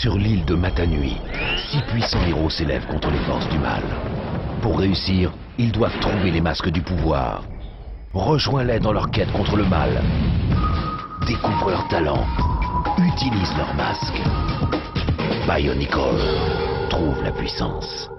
Sur l'île de Matanui, six puissants héros s'élèvent contre les forces du mal. Pour réussir, ils doivent trouver les masques du pouvoir. Rejoins-les dans leur quête contre le mal. Découvre leurs talents. Utilise leurs masques. Bionicle. Trouve la puissance.